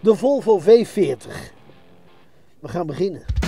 De Volvo V40. We gaan beginnen.